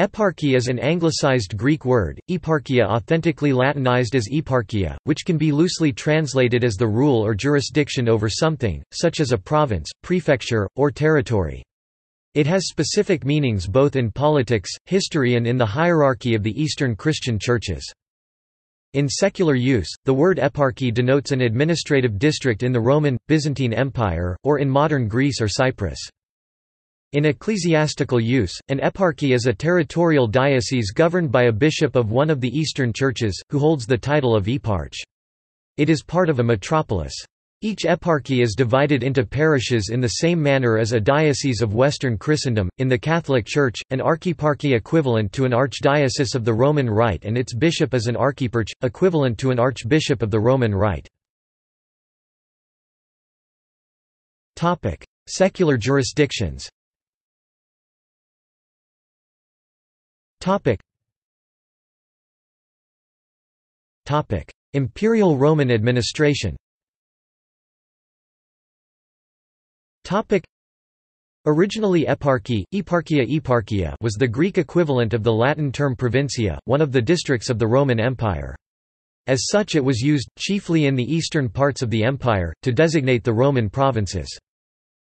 Eparchy is an anglicized Greek word, eparchia authentically Latinized as eparchia, which can be loosely translated as the rule or jurisdiction over something, such as a province, prefecture, or territory. It has specific meanings both in politics, history and in the hierarchy of the Eastern Christian churches. In secular use, the word eparchy denotes an administrative district in the Roman, Byzantine Empire, or in modern Greece or Cyprus. In ecclesiastical use, an eparchy is a territorial diocese governed by a bishop of one of the Eastern churches, who holds the title of eparch. It is part of a metropolis. Each eparchy is divided into parishes in the same manner as a diocese of Western Christendom. In the Catholic Church, an archeparchy equivalent to an archdiocese of the Roman Rite and its bishop is an archieparch, equivalent to an archbishop of the Roman Rite. Secular jurisdictions Topic. Topic: Imperial Roman administration. Topic. Originally eparchy, eparchia eparchia was the Greek equivalent of the Latin term provincia, one of the districts of the Roman Empire. As such it was used, chiefly in the eastern parts of the empire, to designate the Roman provinces.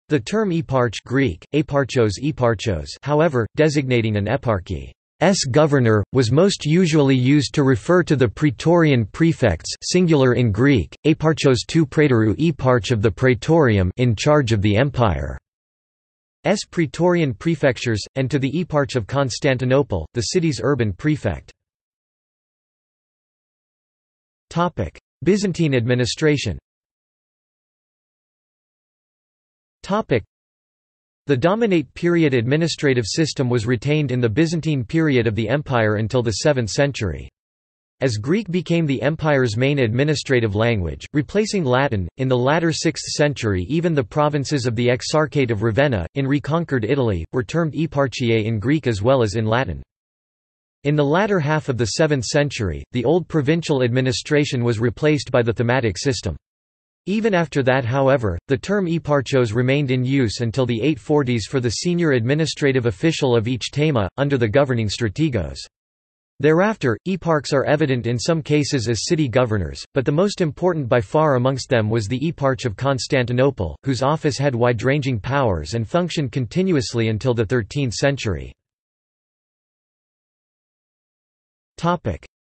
The term eparch Greek, eparchos eparchos however, designating an eparchy S governor, was most usually used to refer to the praetorian prefects singular in Greek, eparchos tou praetorou eparch of the praetorium in charge of the empire. S praetorian prefectures, and to the eparch of Constantinople, the city's urban prefect. Byzantine administration the dominate period administrative system was retained in the Byzantine period of the empire until the 7th century. As Greek became the empire's main administrative language, replacing Latin, in the latter 6th century even the provinces of the Exarchate of Ravenna, in reconquered Italy, were termed eparchiae in Greek as well as in Latin. In the latter half of the 7th century, the old provincial administration was replaced by the thematic system. Even after that however, the term eparchos remained in use until the 840s for the senior administrative official of each thema, under the governing strategos. Thereafter, eparchs are evident in some cases as city governors, but the most important by far amongst them was the eparch of Constantinople, whose office had wide-ranging powers and functioned continuously until the 13th century.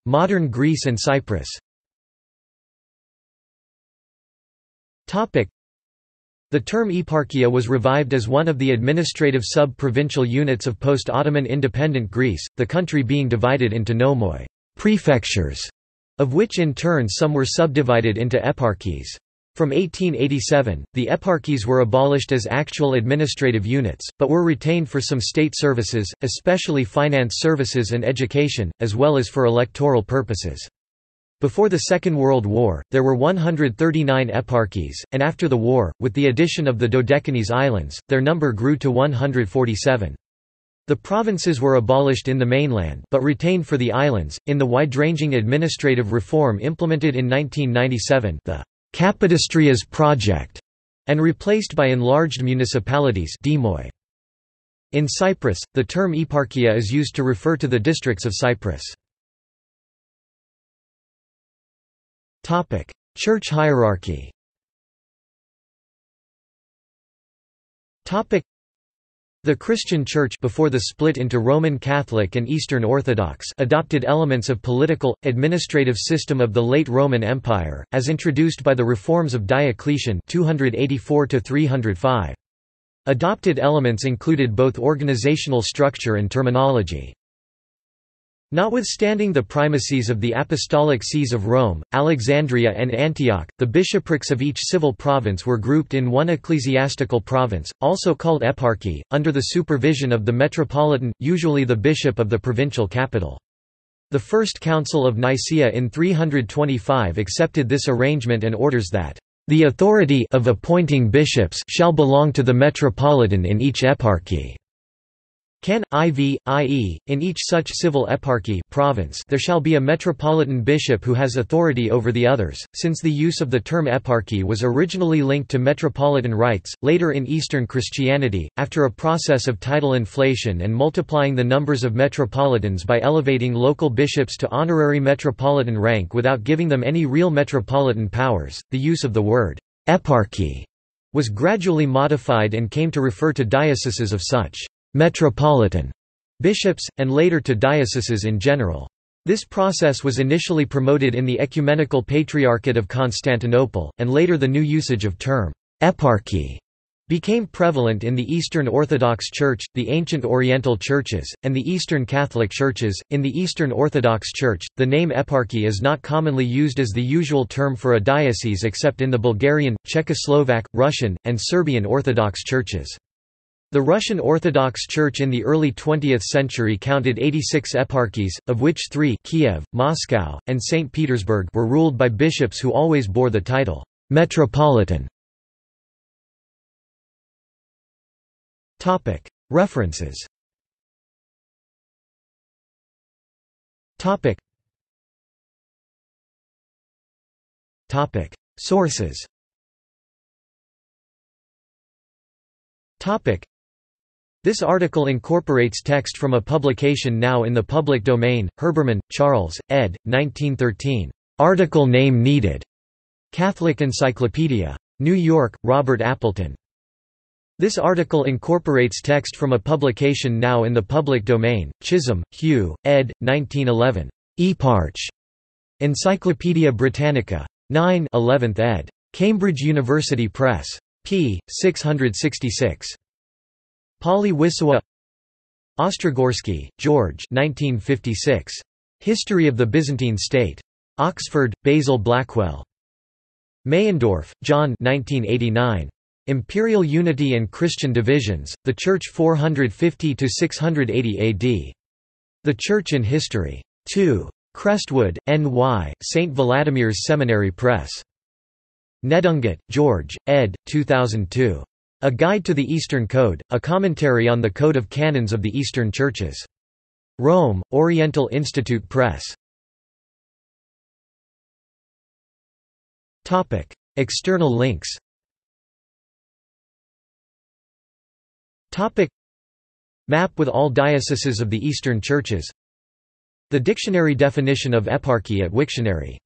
Modern Greece and Cyprus The term eparchia was revived as one of the administrative sub-provincial units of post-Ottoman independent Greece, the country being divided into nomoi prefectures, of which in turn some were subdivided into eparchies. From 1887, the eparchies were abolished as actual administrative units, but were retained for some state services, especially finance services and education, as well as for electoral purposes. Before the Second World War, there were 139 eparchies, and after the war, with the addition of the Dodecanese Islands, their number grew to 147. The provinces were abolished in the mainland, but retained for the islands, in the wide-ranging administrative reform implemented in 1997 the Kapodistrias project, and replaced by enlarged municipalities In Cyprus, the term eparchia is used to refer to the districts of Cyprus. Church hierarchy. The Christian Church before the split into Roman Catholic and Eastern Orthodox adopted elements of political administrative system of the late Roman Empire as introduced by the reforms of Diocletian 284 305. Adopted elements included both organizational structure and terminology. Notwithstanding the primacies of the apostolic sees of Rome, Alexandria and Antioch, the bishoprics of each civil province were grouped in one ecclesiastical province, also called eparchy, under the supervision of the metropolitan, usually the bishop of the provincial capital. The First Council of Nicaea in 325 accepted this arrangement and orders that, "...the authority of appointing bishops shall belong to the metropolitan in each eparchy." Can, iv, i.e., in each such civil eparchy province there shall be a metropolitan bishop who has authority over the others, since the use of the term eparchy was originally linked to metropolitan rights. Later in Eastern Christianity, after a process of title inflation and multiplying the numbers of metropolitans by elevating local bishops to honorary metropolitan rank without giving them any real metropolitan powers, the use of the word eparchy was gradually modified and came to refer to dioceses of such metropolitan bishops, and later to dioceses in general. This process was initially promoted in the Ecumenical Patriarchate of Constantinople, and later the new usage of term eparchy became prevalent in the Eastern Orthodox Church, the ancient Oriental churches, and the Eastern Catholic churches. In the Eastern Orthodox Church, the name eparchy is not commonly used as the usual term for a diocese except in the Bulgarian, Czechoslovak, Russian, and Serbian Orthodox churches. The Russian Orthodox Church in the early 20th century counted 86 eparchies, of which three Kiev, Moscow, and St. Petersburg were ruled by bishops who always bore the title, metropolitan. References. Sources this article incorporates text from a publication now in the public domain, Herbermann, Charles, ed. 1913. Article name needed. Catholic Encyclopedia. New York, Robert Appleton. This article incorporates text from a publication now in the public domain, Chisholm, Hugh, ed. 1911. Eparch. Encyclopædia Britannica. 9 11th ed. Cambridge University Press. p. 666. Pauly Wissowa Ostrogorsky, George 1956. History of the Byzantine State. Oxford, Basil Blackwell. Meyendorff, John 1989. Imperial Unity and Christian Divisions, The Church 450–680 AD. The Church in History. 2. Crestwood, N.Y., St. Vladimir's Seminary Press. Nedungatt, George, ed. 2002. A Guide to the Eastern Code, a commentary on the Code of Canons of the Eastern Churches. Rome, Oriental Institute Press. External links. Map with all dioceses of the Eastern Churches. The dictionary definition of eparchy at Wiktionary